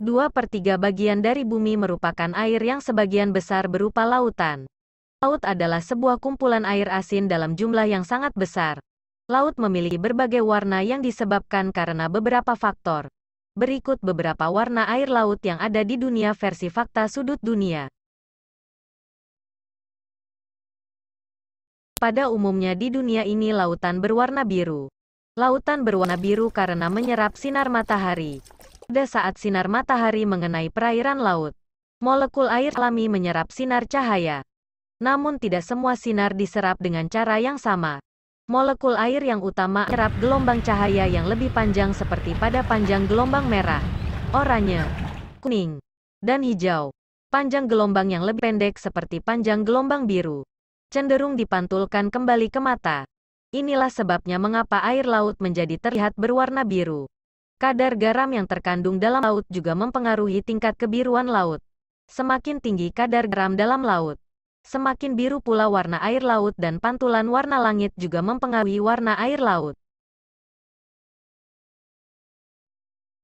Dua per tiga bagian dari bumi merupakan air yang sebagian besar berupa lautan. Laut adalah sebuah kumpulan air asin dalam jumlah yang sangat besar. Laut memiliki berbagai warna yang disebabkan karena beberapa faktor. Berikut beberapa warna air laut yang ada di dunia versi fakta sudut dunia. Pada umumnya di dunia ini lautan berwarna biru. Lautan berwarna biru karena menyerap sinar matahari. Pada saat sinar matahari mengenai perairan laut, molekul air alami menyerap sinar cahaya. Namun tidak semua sinar diserap dengan cara yang sama. Molekul air yang utama menyerap gelombang cahaya yang lebih panjang seperti pada panjang gelombang merah, oranye, kuning, dan hijau. Panjang gelombang yang lebih pendek seperti panjang gelombang biru cenderung dipantulkan kembali ke mata. Inilah sebabnya mengapa air laut menjadi terlihat berwarna biru. Kadar garam yang terkandung dalam laut juga mempengaruhi tingkat kebiruan laut. Semakin tinggi kadar garam dalam laut, semakin biru pula warna air laut dan pantulan warna langit juga mempengaruhi warna air laut.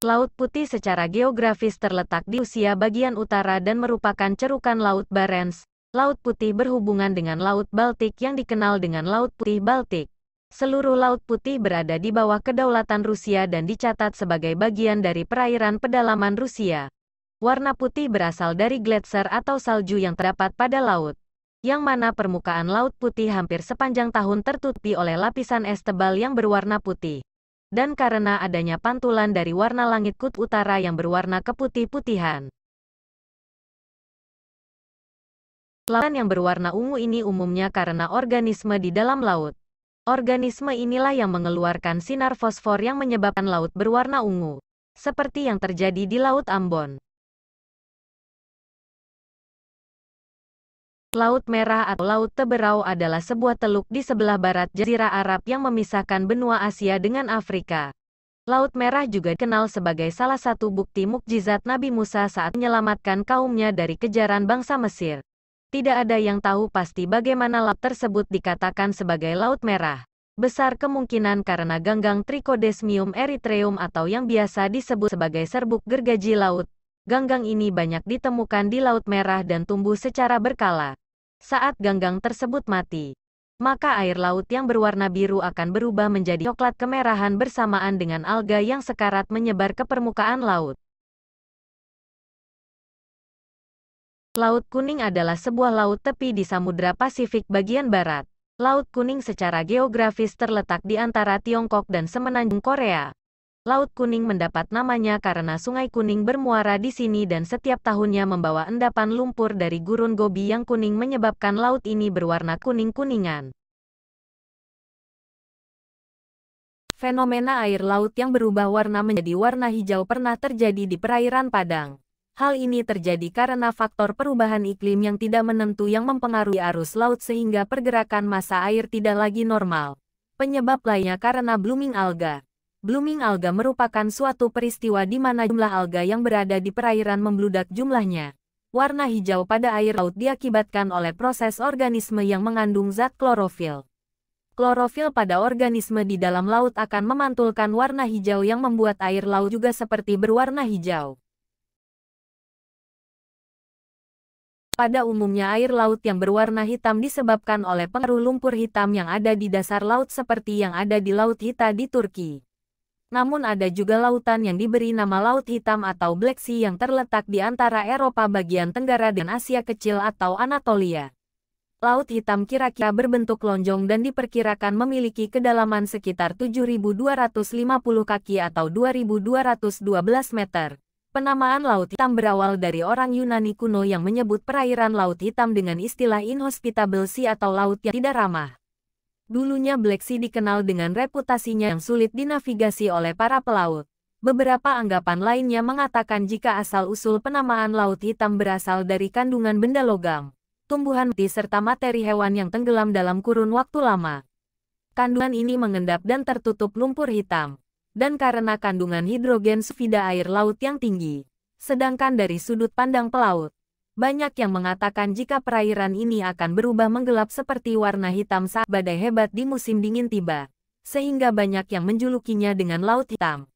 Laut Putih secara geografis terletak di usia bagian utara dan merupakan cerukan Laut Barents, Laut Putih berhubungan dengan Laut Baltik yang dikenal dengan Laut Putih Baltik. Seluruh Laut Putih berada di bawah kedaulatan Rusia dan dicatat sebagai bagian dari perairan pedalaman Rusia. Warna putih berasal dari gletser atau salju yang terdapat pada laut, yang mana permukaan Laut Putih hampir sepanjang tahun tertutupi oleh lapisan es tebal yang berwarna putih. Dan karena adanya pantulan dari warna langit kut utara yang berwarna keputih-putihan. Lautan yang berwarna ungu ini umumnya karena organisme di dalam laut. Organisme inilah yang mengeluarkan sinar fosfor yang menyebabkan laut berwarna ungu. Seperti yang terjadi di Laut Ambon. Laut Merah atau Laut Teberau adalah sebuah teluk di sebelah barat Jazirah Arab yang memisahkan benua Asia dengan Afrika. Laut Merah juga dikenal sebagai salah satu bukti mukjizat Nabi Musa saat menyelamatkan kaumnya dari kejaran bangsa Mesir. Tidak ada yang tahu pasti bagaimana laut tersebut dikatakan sebagai Laut Merah. Besar kemungkinan karena ganggang Trichodesmium erythraeum atau yang biasa disebut sebagai serbuk gergaji laut. Ganggang ini banyak ditemukan di Laut Merah dan tumbuh secara berkala. Saat ganggang tersebut mati, maka air laut yang berwarna biru akan berubah menjadi coklat kemerahan bersamaan dengan alga yang sekarat menyebar ke permukaan laut. Laut Kuning adalah sebuah laut tepi di Samudra Pasifik bagian barat. Laut Kuning secara geografis terletak di antara Tiongkok dan semenanjung Korea. Laut Kuning mendapat namanya karena Sungai Kuning bermuara di sini dan setiap tahunnya membawa endapan lumpur dari gurun Gobi yang kuning menyebabkan laut ini berwarna kuning-kuningan. Fenomena air laut yang berubah warna menjadi warna hijau pernah terjadi di perairan Padang. Hal ini terjadi karena faktor perubahan iklim yang tidak menentu yang mempengaruhi arus laut sehingga pergerakan massa air tidak lagi normal. Penyebab lainnya karena blooming alga. Blooming alga merupakan suatu peristiwa di mana jumlah alga yang berada di perairan membludak jumlahnya. Warna hijau pada air laut diakibatkan oleh proses organisme yang mengandung zat klorofil. Klorofil pada organisme di dalam laut akan memantulkan warna hijau yang membuat air laut juga seperti berwarna hijau. Pada umumnya air laut yang berwarna hitam disebabkan oleh pengaruh lumpur hitam yang ada di dasar laut seperti yang ada di Laut Hitam di Turki. Namun ada juga lautan yang diberi nama Laut Hitam atau Black Sea yang terletak di antara Eropa bagian tenggara dan Asia Kecil atau Anatolia. Laut Hitam kira-kira berbentuk lonjong dan diperkirakan memiliki kedalaman sekitar 7.250 kaki atau 2.212 meter. Penamaan Laut Hitam berawal dari orang Yunani kuno yang menyebut perairan Laut Hitam dengan istilah inhospitable sea atau laut yang tidak ramah. Dulunya Black Sea dikenal dengan reputasinya yang sulit dinavigasi oleh para pelaut. Beberapa anggapan lainnya mengatakan jika asal-usul penamaan Laut Hitam berasal dari kandungan benda logam, tumbuhan mati serta materi hewan yang tenggelam dalam kurun waktu lama. Kandungan ini mengendap dan tertutup lumpur hitam dan karena kandungan hidrogen sulfida air laut yang tinggi. Sedangkan dari sudut pandang pelaut, banyak yang mengatakan jika perairan ini akan berubah menggelap seperti warna hitam saat badai hebat di musim dingin tiba, sehingga banyak yang menjulukinya dengan laut hitam.